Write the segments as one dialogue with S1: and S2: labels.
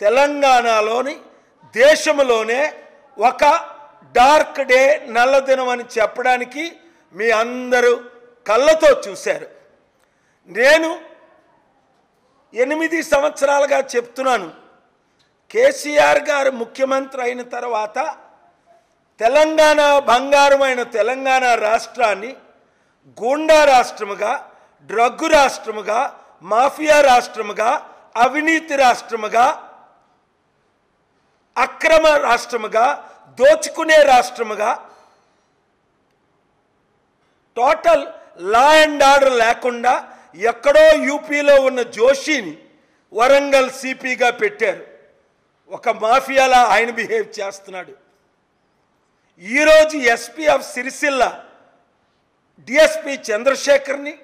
S1: తెలంగాణలోని దేశంలోనే ఒక డార్క్ డే నల్లదినం అని చెప్పడానికి మీ అందరూ కళ్ళతో చూశారు. నేను ఎనిమిది సంవత్సరాలుగా చెప్తున్నాను. కేసీఆర్ గారు ముఖ్యమంత్రి అయిన తర్వాత తెలంగాణ బంగారమైన తెలంగాణ రాష్ట్రాన్ని గూండా రాష్ట్రముగా డ్రగ్గు రాష్ట్రముగా మాఫియా రాష్ట్రముగా అవినీతి రాష్ట్రముగా అక్రమ రాష్ట్రముగా దోచుకునే రాష్ట్రముగా టోటల్ లా అండ్ ఆర్డర్ లేకుండా ఎక్కడో యూపీలో ఉన్న జోషిని వరంగల్ సిపిగా పెట్టారు. ఒక మాఫియాలా ఆయన బిహేవ్ చేస్తున్నాడు. ఈరోజు ఎస్పీ ఆఫ్ సిరిసిల్ల డిఎస్పి చంద్రశేఖర్ని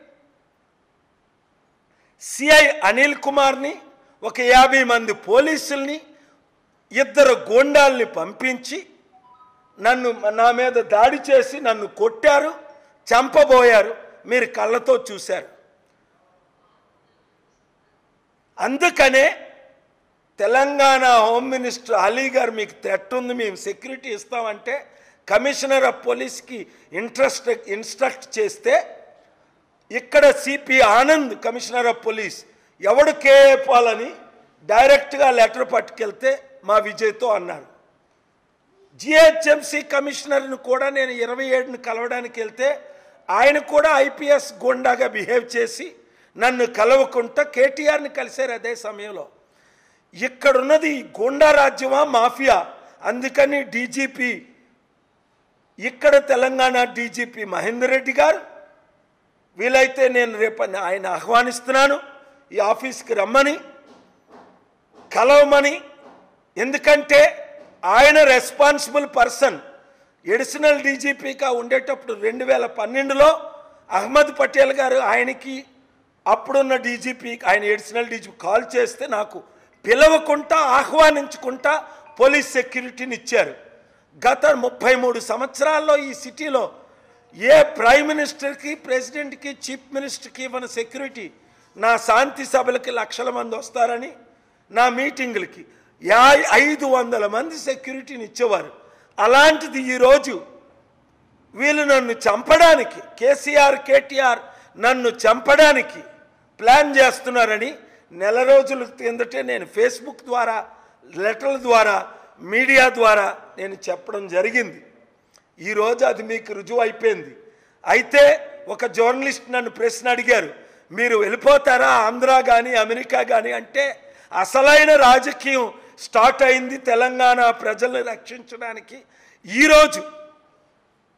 S1: సిఐ అనిల్ కుమార్ని ఒక యాభై మంది పోలీసుల్ని ఇద్దరు గోండాల్ని పంపించి నన్ను నా మీద దాడి చేసి నన్ను కొట్టారు చంపబోయారు మీరు కళ్ళతో చూశారు. అందుకనే తెలంగాణ హోమ్ మినిస్టర్ అలీ గారు మీకు థ్రెట్ మేము సెక్యూరిటీ ఇస్తామంటే కమిషనర్ ఆఫ్ పోలీస్కి ఇంట్రెస్ట్ ఇన్స్ట్రక్ట్ చేస్తే ఇక్కడ CP Anand commissioner of police ఎవడు కేపాలని డైరెక్ట్గా లెటర్ పట్టుకెళ్తే మా విజయ్తో అన్నారు జిహెచ్ఎంసీ కమిషనర్ని కూడా నేను ఇరవై ఏడుని కలవడానికి వెళ్తే ఆయన కూడా ఐపీఎస్ గుండాగా బిహేవ్ చేసి నన్ను కలవకుండా కేటీఆర్ని కలిశారు అదే సమయంలో. ఇక్కడున్నది గుండా రాజ్యమా మాఫియా? అందుకని డీజీపీ ఇక్కడ తెలంగాణ డీజీపీ మహేందర్ రెడ్డి గారు వీలైతే నేను రేపు ఆయన ఆహ్వానిస్తున్నాను. ఈ ఆఫీస్కి రమ్మని కలవమని ఎందుకంటే ఆయన రెస్పాన్సిబుల్ పర్సన్. ఎడిషనల్ డీజీపీగా ఉండేటప్పుడు రెండు వేల పన్నెండులో అహ్మద్ పటేల్ గారు ఆయనకి అప్పుడున్న డీజీపీ ఆయన ఎడిషనల్ డీజీపీ కాల్ చేస్తే నాకు పిలవకుండా ఆహ్వానించుకుంటా పోలీస్ సెక్యూరిటీని ఇచ్చారు. గత ముప్పై మూడు సంవత్సరాల్లో ఈ సిటీలో ఏ ప్రైమ్ మినిస్టర్కి ప్రెసిడెంట్కి చీఫ్ మినిస్టర్కి ఇవ్వని సెక్యూరిటీ నా శాంతి సభలకి లక్షల మంది వస్తారని నా మీటింగులకి యా ఐదు వందల మంది సెక్యూరిటీని ఇచ్చేవారు. అలాంటిది ఈరోజు వీళ్ళు నన్ను చంపడానికి కేసీఆర్ కేటీఆర్ నన్ను చంపడానికి ప్లాన్ చేస్తున్నారని నెల రోజుల కిందటే నేను ఫేస్బుక్ ద్వారా లెటర్ల ద్వారా మీడియా ద్వారా నేను చెప్పడం జరిగింది. ఈరోజు అది మీకు రుజువు అయిపోయింది అయితే ఒక జర్నలిస్ట్ నన్ను ప్రశ్న అడిగారు మీరు వెళ్ళిపోతారా ఆంధ్ర కానీ అమెరికా కానీ అంటే అసలైన రాజకీయం స్టార్ట్ అయింది తెలంగాణ ప్రజల్ని రక్షించడానికి. ఈరోజు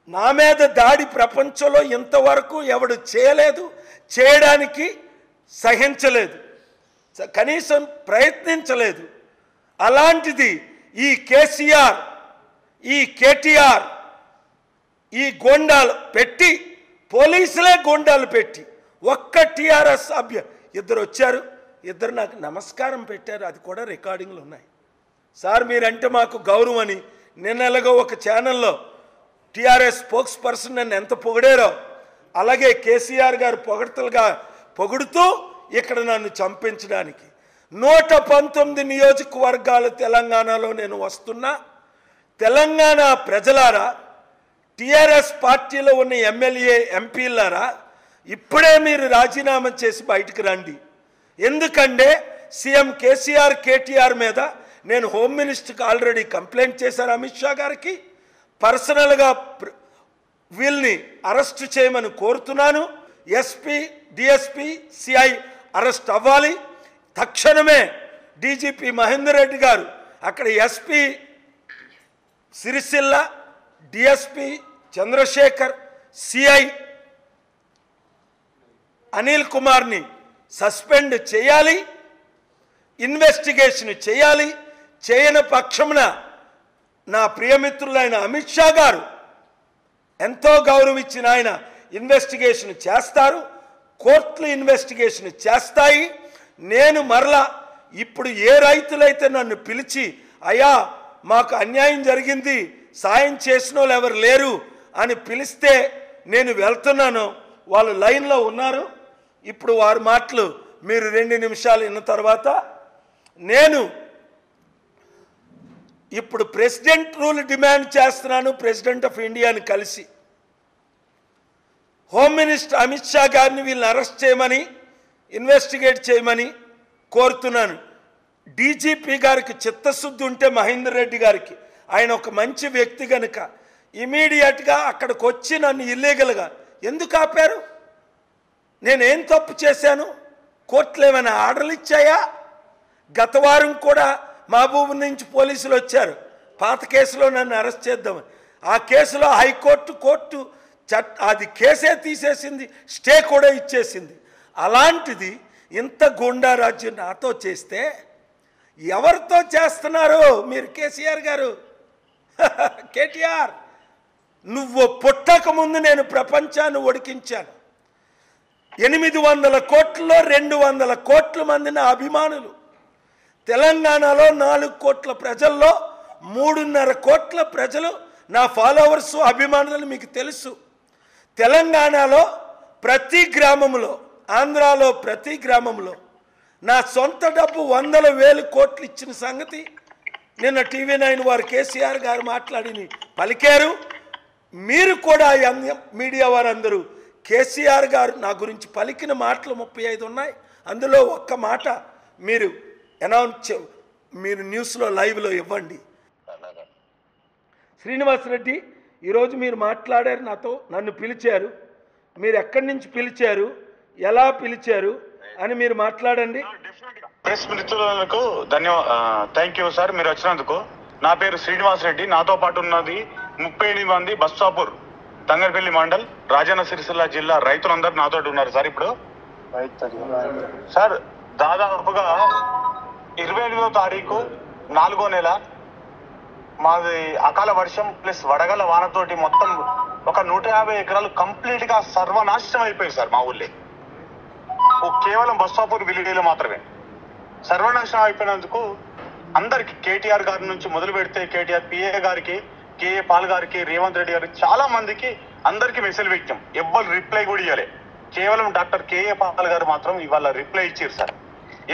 S1: నా మీద దాడి ప్రపంచంలో ఇంతవరకు ఎవడు చేయలేదు చేయడానికి సహించలేదు కనీసం ప్రయత్నించలేదు. అలాంటిది ఈ కేసీఆర్ ఈ కేటీఆర్ ఈ గోండాలు పెట్టి పోలీసులే గోండాలు పెట్టి ఒక్క టీఆర్ఎస్ సభ్య ఇద్దరు వచ్చారు ఇద్దరు నాకు నమస్కారం పెట్టారు. అది కూడా రికార్డింగ్లు ఉన్నాయి. సార్ మీరంటే మాకు గౌరవం అని నిన్నెలాగో ఒక ఛానల్లో టీఆర్ఎస్ స్పోక్స్ పర్సన్ నన్ను ఎంత పొగిడారో అలాగే కేసీఆర్ గారు పొగడతలుగా పొగుడుతూ ఇక్కడ నన్ను చంపించడానికి. నూట పంతొమ్మిది నియోజకవర్గాలు తెలంగాణలో నేను వస్తున్నా. తెలంగాణ ప్రజలారా టీఆర్ఎస్ పార్టీలో ఉన్న ఎమ్మెల్యే ఎంపీలారా ఇప్పుడే మీరు రాజీనామా చేసి బయటకు రండి. ఎందుకంటే సీఎం కేసీఆర్ కేటీఆర్ మీద నేను హోమ్ మినిస్టర్కి ఆల్రెడీ కంప్లైంట్ చేశాను అమిత్ షా గారికి. పర్సనల్గా ప్ర- వీళ్ళని అరెస్ట్ చేయమని కోరుతున్నాను. ఎస్పీ డిఎస్పీ సిఐ అరెస్ట్ అవ్వాలి. తక్షణమే డీజీపీ మహేందర్ రెడ్డి గారు అక్కడ SP Sircilla DSP Chandrashekar CI Anil కుమార్ని సస్పెండ్ చేయాలి ఇన్వెస్టిగేషన్ చేయాలి. చేయని పక్షమున నా ప్రియమిత్రులైన అమిత్ షా గారు ఎంతో గౌరవించిన ఆయన ఇన్వెస్టిగేషన్ చేస్తారు. కోర్టులు ఇన్వెస్టిగేషన్ చేస్తాయి. నేను మరలా ఇప్పుడు ఏ రైతులైతే నన్ను పిలిచి అయ్యా మాకు అన్యాయం జరిగింది సాయం చేసిన వాళ్ళు ఎవరు లేరు అని పిలిస్తే నేను వెళ్తున్నాను. వాళ్ళు లైన్లో ఉన్నారు. ఇప్పుడు వారి మాటలు మీరు రెండు నిమిషాలు విన్న తర్వాత నేను ఇప్పుడు ప్రెసిడెంట్ రూల్ డిమాండ్ చేస్తున్నాను ప్రెసిడెంట్ ఆఫ్ ఇండియాని కలిసి. హోమ్ మినిస్టర్ అమిత్ షా గారిని వీళ్ళని అరెస్ట్ చేయమని ఇన్వెస్టిగేట్ చేయమని కోరుతున్నాను. డీజీపీ గారికి చిత్తశుద్ధి ఉంటే మహేందర్ రెడ్డి గారికి ఆయన ఒక మంచి వ్యక్తి కనుక ఇమీడియట్గా అక్కడికి వచ్చి నన్ను ఇల్లీగల్గా ఎందుకు ఆపారు? నేనేం తప్పు చేశాను? కోర్టులు ఏమైనా ఆర్డర్లు ఇచ్చాయా? గత వారం కూడా మహబూబ్ నుంచి పోలీసులు వచ్చారు. పాత కేసులో నన్ను అరెస్ట్ చేద్దామని. ఆ కేసులో హైకోర్టు కోర్టు చట్ అది కేసే తీసేసింది స్టే కూడా ఇచ్చేసింది. అలాంటిది ఇంత గుండారాజ్యం నాతో చేస్తే ఎవరితో చేస్తున్నారు మీరు కేసీఆర్ గారు? కేటీఆర్ నువ్వు పుట్టక ముందు నేను ప్రపంచాన్ని ఒడికించాను. ఎనిమిది వందల కోట్లలో రెండు వందల కోట్ల మందిన అభిమానులు. తెలంగాణలో నాలుగు కోట్ల ప్రజల్లో మూడున్నర కోట్ల ప్రజలు నా ఫాలోవర్స్ అభిమానులు మీకు తెలుసు. తెలంగాణలో ప్రతి గ్రామంలో ఆంధ్రాలో ప్రతి గ్రామంలో నా సొంత డబ్బు వందల వేలు కోట్లు ఇచ్చిన సంగతి నిన్న టీవీ నైన్ వారు కేసీఆర్ గారు మాట్లాడి పలికారు. మీరు కూడా మీడియా వారందరూ కేసీఆర్ గారు నా గురించి పలికిన మాటలు ముప్పై ఐదు ఉన్నాయి. అందులో ఒక్క మాట మీరు అనౌన్స్ మీరు న్యూస్లో లైవ్లో ఇవ్వండి. శ్రీనివాసరెడ్డి ఈరోజు మీరు మాట్లాడారు నాతో నన్ను పిలిచారు. మీరు ఎక్కడి నుంచి పిలిచారు? ఎలా పిలిచారు? అని మీరు మాట్లాడండి.
S2: ప్రెస్ మిత్రులకు ధన్యవాద థ్యాంక్ యూ సార్ మీరు వచ్చినందుకు నా పేరు శ్రీనివాస్ రెడ్డి. నాతో పాటు ఉన్నది ముప్పై ఎనిమిది మంది బస్సాపూర్ తంగరపల్లి మండల్ రాజన్న సిరిసిల్ల జిల్లా రైతులందరూ నాతో ఉన్నారు. సార్ ఇప్పుడు? సార్ దాదాపుగా ఇరవై ఎనిమిదో తారీఖు నాలుగో నెల. మాది అకాల వర్షం ప్లస్ వడగల వానతోటి మొత్తం ఒక నూట యాభై ఎకరాలు కంప్లీట్గా సర్వనాశనం అయిపోయింది సార్ మా ఊళ్ళే. కేవలం బస్సాపూర్ విలేజ్లో మాత్రమే. సర్వనాశనం అయిపోయినందుకు అందరికి కేటీఆర్ గారి నుంచి మొదలు పెడితే కేటీఆర్ పిఏ గారికి కేఏ పాల్ గారికి రేవంత్ రెడ్డి గారికి చాలా మందికి అందరికి మెసేజ్ పెట్టాం. ఎవ్వరు రిప్లై కూడా ఇవ్వలే కేవలం డాక్టర్ కేఏ పాల్ గారు మాత్రం ఇవాళ రిప్లై ఇచ్చారు సార్.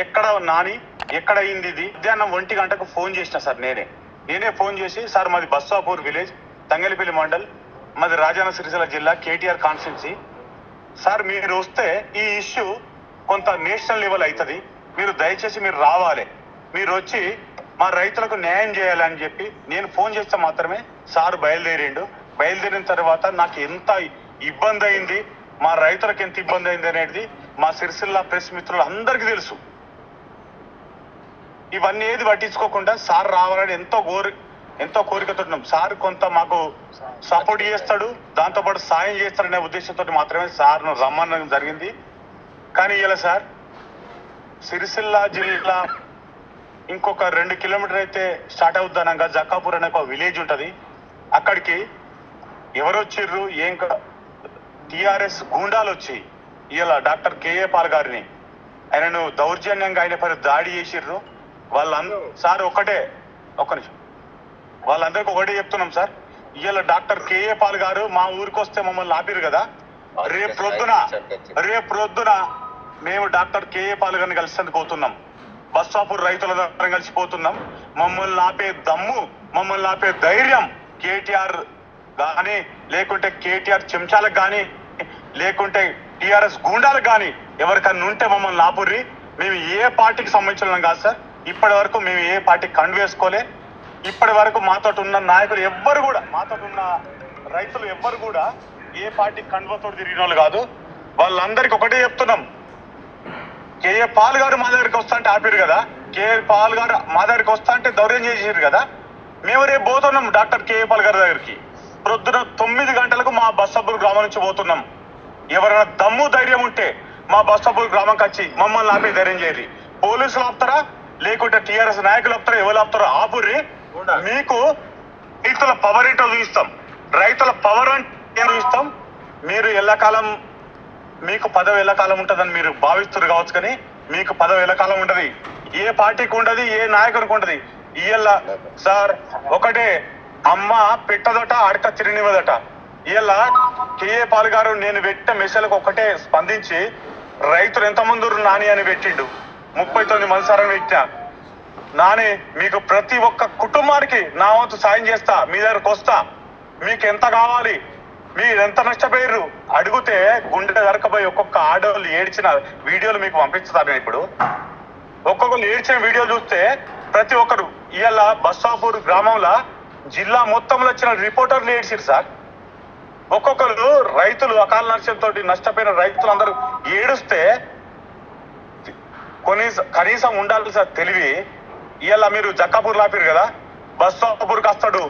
S2: ఎక్కడ నాని ఎక్కడ అయింది ఇది? మధ్యాహ్నం ఒంటి గంటకు ఫోన్ చేసిన సార్ నేనే. నేనే ఫోన్ చేసి సార్ మాది బస్సాపూర్ విలేజ్ తంగలిపల్లి మండల్ మాది రాజన్న సిరిసిల్ల జిల్లా కేటీఆర్ కాన్స్టిట్యున్సీ. సార్ మీరు వస్తే ఈ ఇష్యూ కొంత నేషనల్ లెవెల్ అవుతుంది. మీరు దయచేసి మీరు రావాలి. మీరు వచ్చి మా రైతులకు న్యాయం చేయాలని చెప్పి నేను ఫోన్ చేస్తే మాత్రమే సార్ బయలుదేరిండు. బయలుదేరిన తర్వాత నాకు ఎంత ఇబ్బంది అయింది మా రైతులకు ఎంత ఇబ్బంది అయింది అనేది మా సిరిసిల్ల ప్రెస్ మిత్రులు అందరికీ తెలుసు. ఇవన్నీ ఏది పట్టించుకోకుండా సార్ రావాలని ఎంతో కోరి ఎంతో కోరికతో ఉన్నాం. సార్ కొంత మాకు సపోర్ట్ చేస్తాడు దాంతో పాటు సాయం చేస్తాడనే ఉద్దేశంతో మాత్రమే సార్ను రమ్మనడం జరిగింది. కానీ ఇలా సార్ సిరిసిల్ల జిల్లా ఇంకొక రెండు కిలోమీటర్ అయితే స్టార్ట్ అవుద్దనంగా జక్కాపూర్ అనే ఒక విలేజ్ ఉంటది. అక్కడికి ఎవరు వచ్చిర్రు ఏం టిఆర్ఎస్ గూండాలు వచ్చి ఇలా డాక్టర్ కేఏ పాల్ గారిని. ఆయనను దౌర్జన్యంగా ఆయన పైన దాడి చేసిర్రు. వాళ్ళందరూ సార్ ఒకటే ఒక్క నిమిషం. వాళ్ళందరికీ ఒకటే చెప్తున్నాం సార్. ఇవాళ డాక్టర్ కేఏ పాల్ గారు మా ఊరికి వస్తే మమ్మల్ని ఆపిరు కదా. రేపు ప్రొద్దున రేపు ప్రొద్దున మేము డాక్టర్ కేఏ పాల్ గారిని కలిసేందుకు పోతున్నాం. బస్సాపూర్ రైతులందరం కలిసిపోతున్నాం. మమ్మల్ని ఆపే దమ్ము మమ్మల్ని ఆపే ధైర్యం. కేటీఆర్ కానీ లేకుంటే కేటీఆర్ చెంచాలకు కానీ లేకుంటే టిఆర్ఎస్ గూండాలకు కానీ ఎవరికన్నా ఉంటే మమ్మల్ని ఆపుర్రి మేము ఏ పార్టీకి సంబంధించిన కాదు సార్. ఇప్పటి వరకు మేము ఏ పార్టీకి కండు వేసుకోలే. ఇప్పటి వరకు మాతో ఉన్న నాయకులు ఎవ్వరు కూడా మాతో ఉన్న రైతులు ఎవ్వరు కూడా ఏ పార్టీ కండువతో తిరిగిన వాళ్ళు కాదు. వాళ్ళందరికీ ఒకటే చెప్తున్నాం. కేఏ పాల్ గారు మా దగ్గరికి వస్తా అంటే ఆపారు కదా. కేఏ పాల్ గారు మా దగ్గరికి వస్తా అంటే దౌర్యం చేసారు కదా. మేము రేపు పోతున్నాం డాక్టర్ కేఏ పాల్ గారి దగ్గరికి. ప్రొద్దున తొమ్మిది గంటలకు మా బస్సాపూర్ గ్రామం నుంచి పోతున్నాం. ఎవరైనా దమ్ము ధైర్యం ఉంటే మా బస్సాపూర్ గ్రామంకి వచ్చి మమ్మల్ని ఆపే ధైర్యం చేయరు పోలీసులు ఆపుతారా? లేకుంటే టిఆర్ఎస్ నాయకులు ఆపుతారా? ఎవరు ఆపుతారా ఆపుర్రి. మీకు రైతుల పవర్ ఏంటో చూపిస్తాం. రైతుల పవర్ అంటే చూపిస్తాం? మీరు ఎల్లకాలం మీకు పదవి కాలం ఉంటుందని మీరు భావిస్తున్నారు కావచ్చు కానీ మీకు పదవి కాలం ఉంటది? ఏ పార్టీకి ఉండదు ఏ నాయకునికి ఉండదు ఇయ్యల్ల సార్ ఒకటే అమ్మ పెట్టదట అడక తిరినివ్వదట ఇయ్యల్ల కేఏ పాల్ గారు నేను పెట్టిన మెసేజ్లకు ఒకటే స్పందించి రైతులు ఎంతమంది ఉన్నారు నాని అని పెట్టిండు. ముప్పై తొమ్మిది మనసారం పెట్టిన. నాని మీకు ప్రతి ఒక్క కుటుంబానికి నా వంతు సాయం చేస్తా మీ దగ్గరకు వస్తా. మీకు ఎంత కావాలి? మీరు ఎంత నష్టపోయారు అడిగితే గుండె దరకపోయి ఒక్కొక్క ఆడవాళ్ళు ఏడ్చిన వీడియోలు మీకు పంపిస్తాను నేను ఇప్పుడు. ఒక్కొక్కరు ఏడ్చిన వీడియో చూస్తే ప్రతి ఒక్కరు ఇవాళ బస్సాపూర్ గ్రామంలో జిల్లా మొత్తంలో వచ్చిన రిపోర్టర్లు ఏడ్చారు సార్. ఒక్కొక్కరు రైతులు అకాల నష్టంతో నష్టపోయిన రైతులందరూ ఏడుస్తే కొన్ని కనీసం ఉండాలి సార్ తెలివి. ఇవాళ మీరు జక్కాపూర్ లాపారు కదా బస్సాపూర్కి వస్తాడు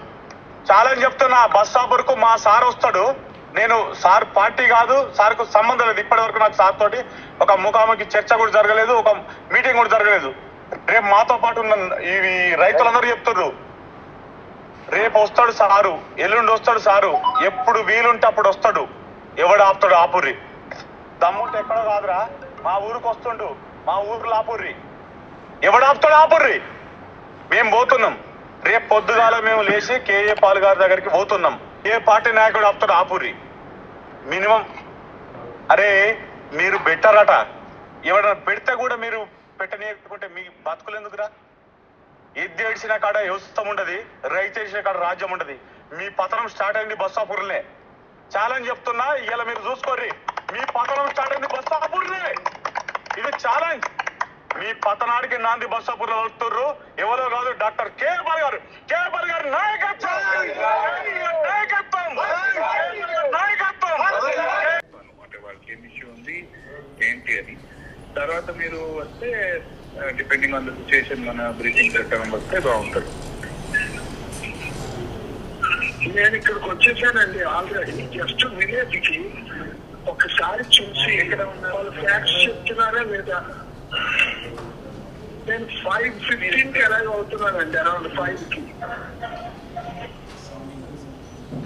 S2: ఛాలెంజ్ చెప్తున్నా బస్ స్టాప్కు మా సార్ వస్తాడు. నేను సార్ పార్టీ కాదు సార్కు సంబంధం లేదు. ఇప్పటి వరకు నాకు సార్ తోటి ఒక ముఖాముఖి చర్చ కూడా జరగలేదు ఒక మీటింగ్ కూడా జరగలేదు. రేపు మాతో పాటు ఉన్న ఇవి రైతులందరూ చెప్తున్నారు రేపు వస్తాడు సారు ఎల్లుండి వస్తాడు సారు. ఎప్పుడు వీలుంటే అప్పుడు వస్తాడు. ఎవడు ఆపుతాడు ఆపుర్రి. దమ్ముంటే ఎక్కడో కాదురా. మా ఊరికి వస్తుండు. మా ఊర్లో ఆపుర్రి. ఎవడు ఆపుతాడు ఆపుర్రి. మేము పోతున్నాం. రేపు పొద్దుగాల మేము లేచి కేఏ పాల్ గారి దగ్గరికి పోతున్నాం. ఏ పార్టీ నాయకుడు ఆపుతాడు? ఆపుర్రి. మినిమం. అరే మీరు పెట్టారట. ఎవడన్నా ఎవరైనా పెడితే కూడా మీరు పెట్టనీయకుంటే మీ బతుకులు ఎందుకురా? ఎద్దు ఏడిచిన కాడ వ్యవస్థం ఉండదు రైతు ఏడిచిన కాడ రాజ్యం ఉండదు. మీ పతనం స్టార్ట్ అయింది బస్సాపూర్లే ఛాలెంజ్ చెప్తున్నా ఇలా మీరు చూసుకోర్రి. మీ పతనం స్టార్ట్ అయింది బస్సాపూర్లే ఇది ఛాలెంజ్. మీ పతనాడికి నాంది బస్సాపూర్లో వస్తుర్రు. ఎవరో కాదు డాక్టర్ కేఎల్ గారు. కేఎల్ గారు నాయకత్వం. నాయకత్వం. నాయకత్వం.
S3: వాళ్ళకి ఏం ఇష్యూ ఉంది? ఏంటి అని తర్వాత మీరు వస్తే డిపెండింగ్ ఆన్ ద సిచ్యువేషన్ మన బ్రీతింగ్ ప్రకారం వస్తే బాగుంటుంది.
S4: నేను ఇక్కడికి వచ్చేసానండి ఆల్రెడీ జస్ట్ విలేజ్కి ఒకసారి చూసి ఎక్కడ ఉన్న వాళ్ళు ఫ్యాక్ట్స్ చెప్తున్నారా లేదా? నేను ఫైవ్ ఫిఫ్టీన్కి ఎలాగ అవుతున్నానండి అరౌండ్ ఫైవ్కి.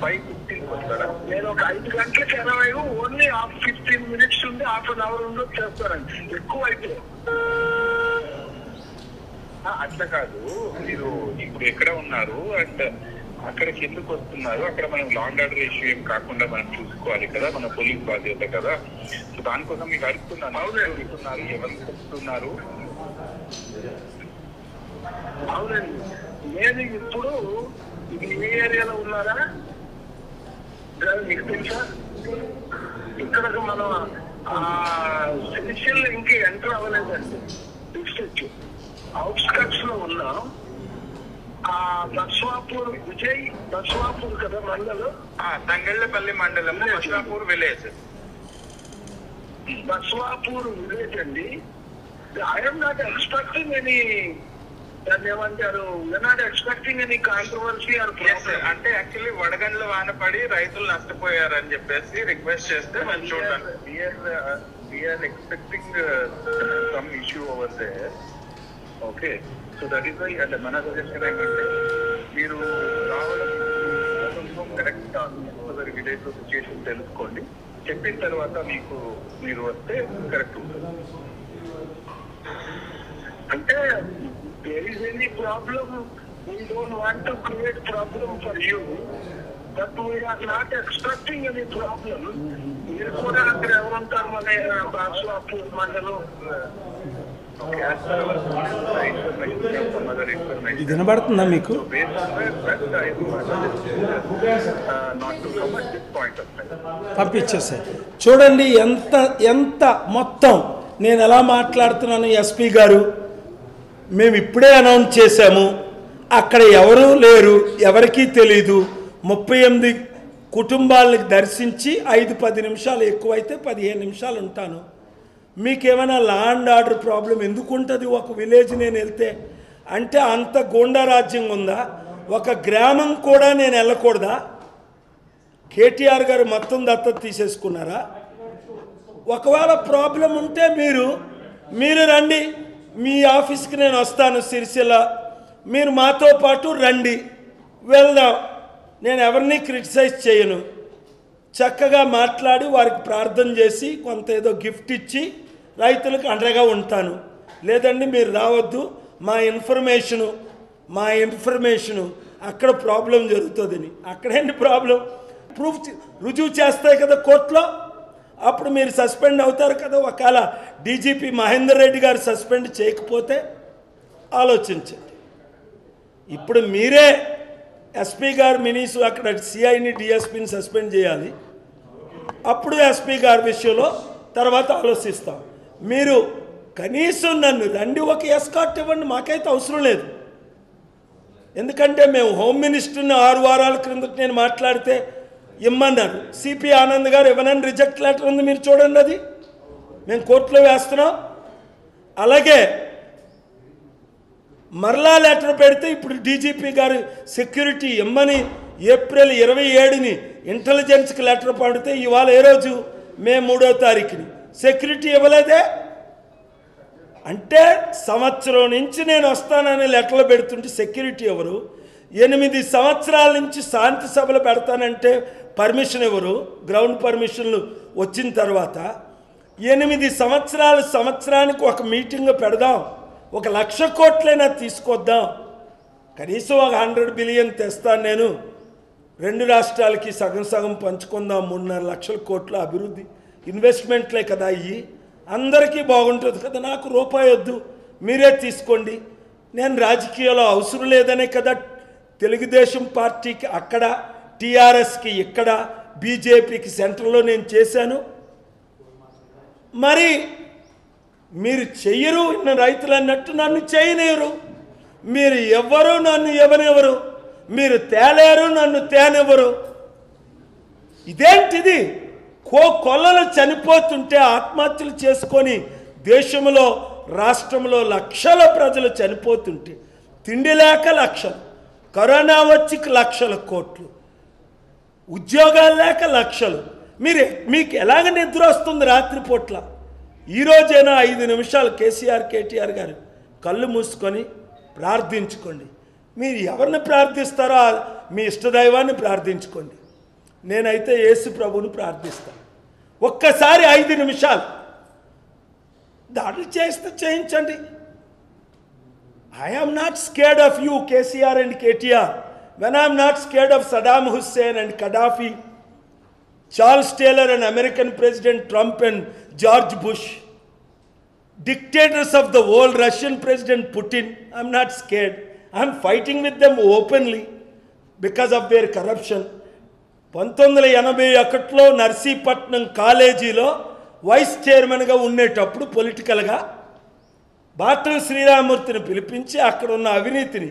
S3: ఫైవ్ ఫిఫ్టీన్ వస్తారా?
S4: నేను ఒక ఐదు గంటలకి ఎనభై ఓన్లీ హాఫ్ ఫిఫ్టీన్ మినిట్స్ ఉండి హాఫ్ అన్ అవర్ ఉండి చేస్తానండి ఎక్కువ అయితే.
S3: అట్లా కాదు. మీరు ఇప్పుడు ఎక్కడ ఉన్నారు అండ్ అక్కడికి ఎందుకు వస్తున్నారు? అక్కడ మనం లాంగ్ ఆర్డర్ ఇష్యూ ఏం కాకుండా మనం చూసుకోవాలి కదా మన పోలీస్ బాధ్యత కదా. సో దానికోసం మీకు అడుగుతున్నాను. ఎవరు చెప్తున్నారు?
S4: అవునండి. నేను ఇప్పుడు ఇది ఏ ఏరియాలో ఉన్నారా? మీకు తెలుసా? ఇక్కడ మనం ఆ సిరిసిల్ ఇంకా ఎంటర్ అవ్వలేదండి. డిస్ట్రిక్ట్. అవుట్స్కట్స్లో ఉన్నాం. ఆ బస్వాపూర్ విజయ్ బస్వాపూర్ కదా మండలం?
S3: తంగళ్ళపల్లి మండలం బస్వాపూర్ విలేజ్.
S4: బస్వాపూర్ విలేజ్ అండి. ఐఎమ్ నాట్ ఎక్స్పెక్టింగ్ ఎనీ దాన్ని ఏమంటారు? Not expecting any controversy or
S3: అంటే యాక్చువల్లీ వడగండ్ల వాన పడి రైతులు నష్టపోయారని చెప్పేసి రిక్వెస్ట్ చేస్తే మనం చూడండి we're expecting some issue over there okay so that is అంటే మన సజెషన్ ఏమంటే మీరు రావడం కరెక్ట్ విలేజ్ సిచ్యుయేషన్ తెలుసుకోండి. చెప్పిన తర్వాత మీకు మీరు వస్తే కరెక్ట్ ఉంటుంది.
S4: అంటే there is any problem we don't want to create problem for you but we're not expecting any problem మీరు కూడా అక్కడ ఎవరుంటారు? మన
S3: other information.
S1: ఇది వినబడుతుందా మీకు?
S3: Uh.
S1: పంపించేసాయి చూడండి ఎంత ఎంత మొత్తం. నేను ఎలా మాట్లాడుతున్నాను ఎస్పీ గారు? మేము ఇప్పుడే అనౌన్స్ చేశాము. అక్కడ ఎవరూ లేరు ఎవరికీ తెలీదు. ముప్పై ఎనిమిది కుటుంబాలని దర్శించి ఐదు పది నిమిషాలు ఎక్కువైతే పదిహేను నిమిషాలు ఉంటాను. మీకేమైనా ల్యాండ్ ఆర్డర్ ప్రాబ్లం ఎందుకు ఉంటుంది ఒక విలేజ్ నేను వెళ్తే అంటే అంత గూండారాజ్యం ఉందా? ఒక గ్రామం కూడా నేను వెళ్ళకూడదా? కేటీఆర్ గారు మొత్తం దత్తత తీసేసుకున్నారా? ఒకవేళ ప్రాబ్లం ఉంటే మీరు మీరు రండి. మీ ఆఫీస్కి నేను వస్తాను సిరిసిల్ల. మీరు మాతో పాటు రండి. వెళ్దాం. నేను ఎవరిని క్రిటిసైజ్ చేయను. చక్కగా మాట్లాడి వారికి ప్రార్థన చేసి కొంత ఏదో గిఫ్ట్ ఇచ్చి రైతులకు అండగా ఉంటాను. లేదండి మీరు రావద్దు. మా ఇన్ఫర్మేషను మా ఇన్ఫర్మేషను అక్కడ ప్రాబ్లం జరుగుతుందని. అక్కడేంటి ప్రాబ్లం? ప్రూఫ్ రుజువు చేస్తాయి కదా కోర్టులో? అప్పుడు మీరు సస్పెండ్ అవుతారు కదా ఒకవేళ డీజీపీ మహేందర్ రెడ్డి గారు సస్పెండ్ చేయకపోతే ఆలోచించండి. ఇప్పుడు మీరే ఎస్పీ గారు మినీస్ అక్కడ సిఐని డిఎస్పీని సస్పెండ్ చేయాలి. అప్పుడు ఎస్పీ గారి విషయంలో తర్వాత ఆలోచిస్తాం. మీరు కనీసం నన్ను రండి ఒక ఎస్కాట్ ఇవ్వండి మాకైతే అవసరం లేదు. ఎందుకంటే మేము హోమ్ మినిస్టర్ని ఆరు వారాల క్రిందట నేను మాట్లాడితే ఇమ్మన్నారు. సిపి ఆనంద్ గారు ఇవ్వనని రిజెక్ట్ లెటర్ ఉంది మీరు చూడండి అది. మేము కోర్టులో వేస్తున్నాం. అలాగే మరలా లెటర్ పెడితే ఇప్పుడు డీజీపీ గారు సెక్యూరిటీ ఇమ్మని ఏప్రిల్ ఇరవై ఏడుని ఇంటెలిజెన్స్కి లెటర్ పడితే ఇవాళ ఏ రోజు? మే మూడో తారీఖుని. సెక్యూరిటీ ఇవ్వలేదే. అంటే సంవత్సరం నుంచి నేను వస్తానని లెటర్లు పెడుతుంటే సెక్యూరిటీ ఎవరు? ఎనిమిది సంవత్సరాల నుంచి శాంతి సభలు పెడతానంటే పర్మిషన్ ఎవరు? గ్రౌండ్ పర్మిషన్లు వచ్చిన తర్వాత ఎనిమిది సంవత్సరాలు సంవత్సరానికి ఒక మీటింగ్ పెడదాం. ఒక లక్ష కోట్లైనా తీసుకొద్దాం. కనీసం ఒక హండ్రెడ్ బిలియన్ తెస్తాను నేను. రెండు రాష్ట్రాలకి సగం సగం పంచుకుందాం. మూడున్నర లక్షల కోట్ల అభివృద్ధి. ఇన్వెస్ట్మెంట్లే కదా అయ్యి అందరికీ బాగుంటుంది కదా. నాకు రూపాయి వద్దు. మీరే తీసుకోండి. నేను రాజకీయాల్లో అవసరం లేదనే కదా. తెలుగుదేశం పార్టీకి అక్కడ టీఆర్ఎస్కి ఇక్కడ బీజేపీకి సెంటర్లో నేను చేశాను. మరి మీరు చెయ్యరు ఇన్న రైతులు అన్నట్టు నన్ను చేయలేరు మీరు ఎవ్వరు నన్ను ఎవరెవరు మీరు తేలేరు నన్ను తేనెవరు ఇదేంటిది? కో కొల్లలు చనిపోతుంటే ఆత్మహత్యలు చేసుకొని దేశంలో రాష్ట్రంలో లక్షల ప్రజలు చనిపోతుంటే తిండి లేక లక్షలు కరోనా వచ్చి లక్షల కోట్లు. ఉద్యోగాలు లేక లక్షలు. మీరు మీకు ఎలాగ నిద్ర వస్తుంది రాత్రిపూట్ల ఈరోజైనా ఐదు నిమిషాలు కేసీఆర్ కేటీఆర్ గారు కళ్ళు మూసుకొని ప్రార్థించుకోండి. మీరు ఎవరిని ప్రార్థిస్తారో మీ ఇష్టదైవాన్ని ప్రార్థించుకోండి. నేనైతే యేసు ప్రభువుని ప్రార్థిస్తాను ఒక్కసారి ఐదు నిమిషాలు. దాడులు చేస్తే చేయించండి. I not scared of you KCR and KTR. When I am not scared of Saddam Hussein and Gaddafi, Charles Taylor and American President Trump and George Bush, dictators of the world, Russian President Putin, I'm not scared. I'm fighting with them openly because of their corruption. పంతొమ్మిది వందల ఎనభై ఒకటిలో నర్సీపట్నం కాలేజీలో vice చైర్మన్గా ఉండేటప్పుడు పొలిటికల్గా bottom శ్రీరామూర్తిని పిలిపించి అక్కడ ఉన్న అవినీతిని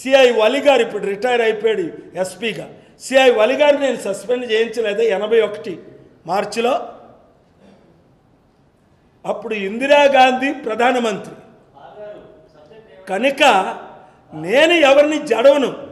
S1: సిఐ వలిగారు ఇప్పుడు రిటైర్ అయిపోయాడు ఎస్పీగా సిఐ వలిగారు నేను సస్పెండ్ చేయించలేదు ఎనభై ఒకటి మార్చిలో. అప్పుడు ఇందిరాగాంధీ ప్రధానమంత్రి. కనుక నేను ఎవరిని జడవను?